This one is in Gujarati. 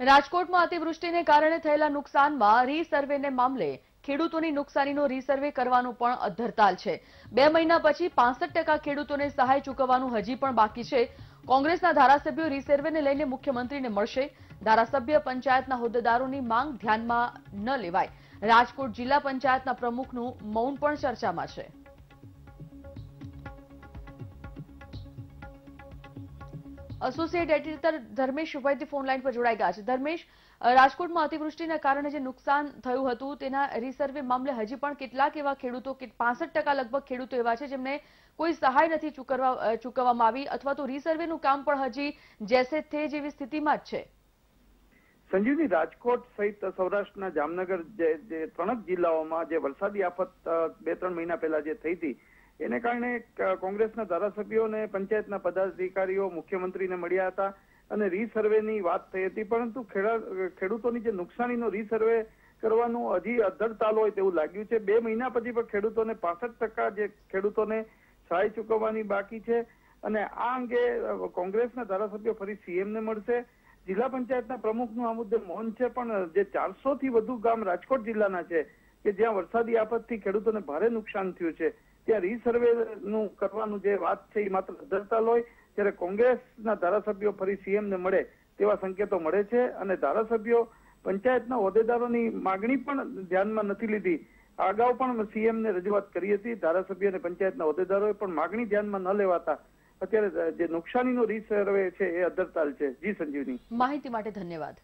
રાજકોટમાં અતિવૃષ્ટિને કારણે થયેલા નુકસાનમાં રીસર્વેને મામલે ખેડૂતોની નુકસાનીનો રીસર્વે કરવાનું પણ અધ્ધરતાલ છે. બે મહિના પછી પાસઠ ખેડૂતોને સહાય ચૂકવવાનું હજી પણ બાકી છે. કોંગ્રેસના ધારાસભ્યો રીસર્વેને લઈને મુખ્યમંત્રીને મળશે. ધારાસભ્ય પંચાયતના હોદ્દેદારોની માંગ ધ્યાનમાં ન લેવાય. રાજકોટ જિલ્લા પંચાયતના પ્રમુખનું મૌન પણ ચર્ચામાં છે. Associate editor Dharmesh Vaidya phone line પર જોડાઈ ગયા છે. ધર્મેશ રાજકોટમાં અતિવૃષ્ટિના કારણે જે નુકસાન થયું હતું, તેના રીસર્વે મામલે હજી પણ કેટલાક એવા ખેડૂતો પાસઠ લગભગ ખેડૂતો એવા છે જેમને કોઈ સહાય નથી ચૂકવવા ચૂકવવામાં આવી અથવા તો રીસર્વેનું કામ પણ હજી જેસે થે જેવી સ્થિતિમાં જ છે. સંજીવની રાજકોટ સહિત સૌરાષ્ટ્રના જામનગર જે ત્રણ જિલ્લાઓમાં જે વરસાદી આફત બે ત્રણ મહિના પહેલા જે થઈ હતી એને કારણે કોંગ્રેસના ધારાસભ્યો અને પંચાયતના પદાધિકારીઓ, મુખ્યમંત્રીને મળ્યા હતા અને રીસર્વેની વાત થઈ હતી. પરંતુ ખેડૂતોની જે નુકસાનીનો રીસર્વે કરવાનું હજી અધ્ધરતાલ હોય તેવું લાગ્યું છે. બે મહિના પછી પણ ખેડૂતોને પાસઠ ટકા જે ખેડૂતોને સહાય ચૂકવવાની બાકી છે. અને આ અંગે કોંગ્રેસના ધારાસભ્યો ફરી સીએમને મળશે. જિલ્લા પંચાયતના પ્રમુખનું આ મુદ્દે મૌન છે, પણ જે ચારસો થી વધુ ગામ રાજકોટ જિલ્લાના છે કે જ્યાં વરસાદી આફતથી ખેડૂતોને ભારે નુકસાન થયું છે, ત્યાં રીસર્વે નું કરવાનું જે વાત છે એ માત્ર અધરતાલ હોય ત્યારે કોંગ્રેસના ધારાસભ્યો ફરી સીએમને મળે તેવા સંકેતો મળે છે અને ધારાસભ્યો પંચાયતના હોદ્દેદારોની માગણી પણ ધ્યાનમાં નથી લીધી. અગાઉ પણ સીએમ ને રજૂઆત કરી હતી, ધારાસભ્ય અને પંચાયતના હોદ્દેદારોએ પણ માગણી ધ્યાનમાં ન લેવાતા. અત્યારે જે નુકસાનીનો રીસર્વે છે એ અધરતાલ છે. જી સંજીવની. માહિતી માટે ધન્યવાદ.